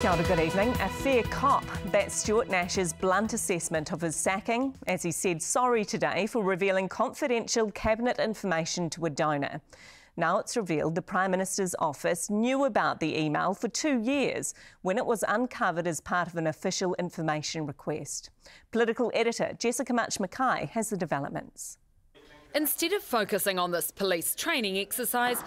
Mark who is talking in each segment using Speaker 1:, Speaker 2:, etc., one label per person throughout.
Speaker 1: Kia ora, good evening. A fair cop. That's Stuart Nash's blunt assessment of his sacking, as he said sorry today for revealing confidential cabinet information to a donor. Now it's revealed the Prime Minister's office knew about the email for two years when it was uncovered as part of an official information request. Political editor Jessica Mutch McKay has the developments.
Speaker 2: Instead of focusing on this police training exercise,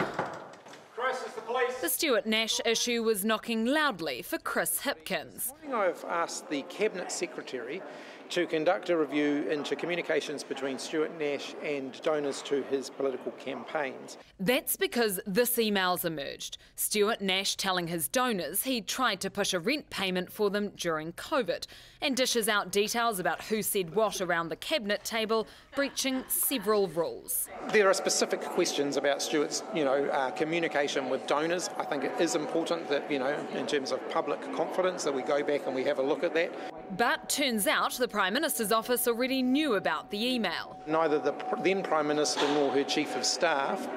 Speaker 2: the Stuart Nash issue was knocking loudly for Chris Hipkins.
Speaker 3: I've asked the Cabinet Secretary to conduct a review into communications between Stuart Nash and donors to his political campaigns.
Speaker 2: That's because this email's emerged. Stuart Nash telling his donors he tried to push a rent payment for them during COVID and dishes out details about who said what around the cabinet table, breaching several rules.
Speaker 3: There are specific questions about Stuart's, you know, uh, communication with donors. I think it is important that, you know, in terms of public confidence, that we go back and we have a look at that.
Speaker 2: But turns out the Prime Minister's office already knew about the email.
Speaker 3: Neither the then Prime Minister nor her Chief of Staff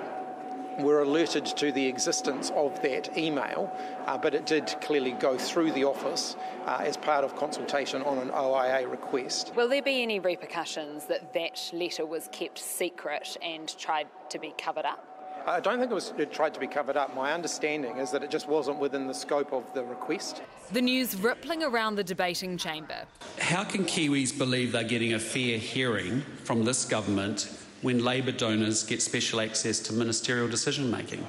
Speaker 3: were alerted to the existence of that email, uh, but it did clearly go through the office uh, as part of consultation on an OIA request.
Speaker 2: Will there be any repercussions that that letter was kept secret and tried to be covered up?
Speaker 3: I don't think it was it tried to be covered up. My understanding is that it just wasn't within the scope of the request.
Speaker 2: The news rippling around the debating chamber.
Speaker 4: How can Kiwis believe they're getting a fair hearing from this government when Labor donors get special access to ministerial decision making?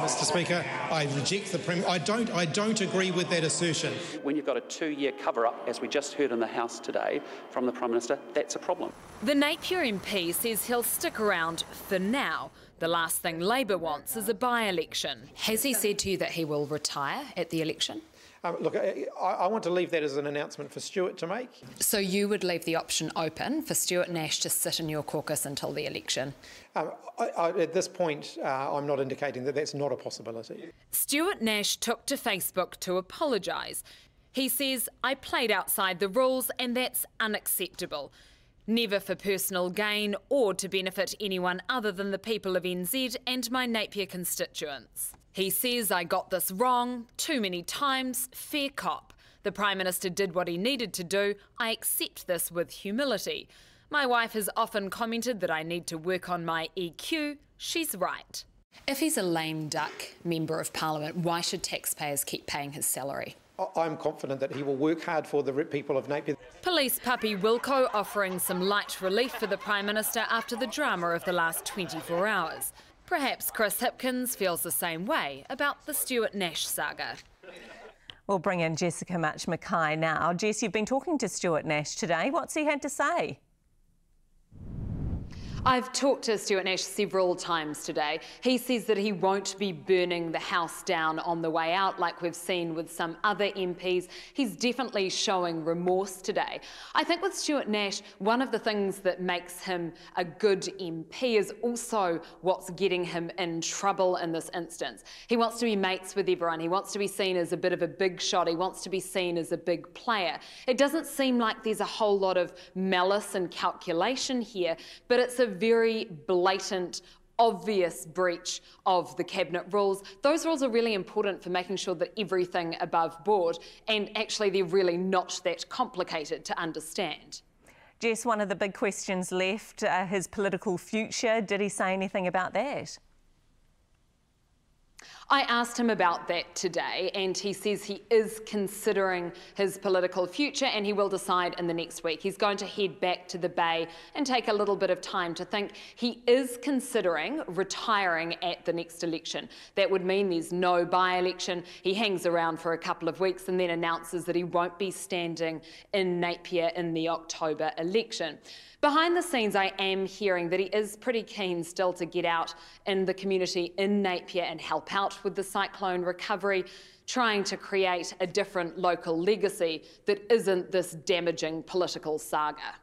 Speaker 5: Mr. Speaker, I reject the prem. I don't. I don't agree with that assertion.
Speaker 6: When you've got a two-year cover-up, as we just heard in the House today from the Prime Minister, that's a problem.
Speaker 2: The Napier MP says he'll stick around for now. The last thing Labor wants is a by-election. Has he said to you that he will retire at the election?
Speaker 3: Um, look, I, I, want to leave that as an announcement for Stuart to make.
Speaker 2: So you would leave the option open for Stuart Nash to sit in your caucus until the election?
Speaker 3: Um, I, at this point, uh, I'm not indicating that that's not a possibility.
Speaker 2: Stuart Nash took to Facebook to apologise. He says, I played outside the rules and that's unacceptable. Never for personal gain or to benefit anyone other than the people of NZ and my Napier constituents. He says I got this wrong too many times, fair cop. The Prime Minister did what he needed to do. I accept this with humility. My wife has often commented that I need to work on my EQ. She's right. If he's a lame duck member of parliament, why should taxpayers keep paying his salary?
Speaker 3: I'm confident that he will work hard for the people of Napier.
Speaker 2: Police puppy Wilco offering some light relief for the Prime Minister after the drama of the last 24 hours. Perhaps Chris Hipkins feels the same way about the Stuart Nash saga.
Speaker 1: We'll bring in Jessica Mutch McKay now. Jess, you've been talking to Stuart Nash today. What's he had to say?
Speaker 2: I've talked to Stuart Nash several times today. He says that he won't be burning the house down on the way out like we've seen with some other MPs. He's definitely showing remorse today. I think with Stuart Nash, one of the things that makes him a good MP is also what's getting him in trouble in this instance. He wants to be mates with everyone. He wants to be seen as a bit of a big shot. He wants to be seen as a big player. It doesn't seem like there's a whole lot of malice and calculation here, but it's a very blatant obvious breach of the cabinet rules. Those rules are really important for making sure that everything above board, and actually they're really not that complicated to understand.
Speaker 1: Jess, one of the big questions left, uh, his political future. Did he say anything about that?
Speaker 2: I asked him about that today, and he says he is considering his political future and he will decide in the next week. He's going to head back to the Bay and take a little bit of time to think. He is considering retiring at the next election. That would mean there's no by election. He hangs around for a couple of weeks and then announces that he won't be standing in Napier in the October election. Behind the scenes, I am hearing that he is pretty keen still to get out in the community in Napier and out with the cyclone recovery, trying to create a different local legacy that isn't this damaging political saga.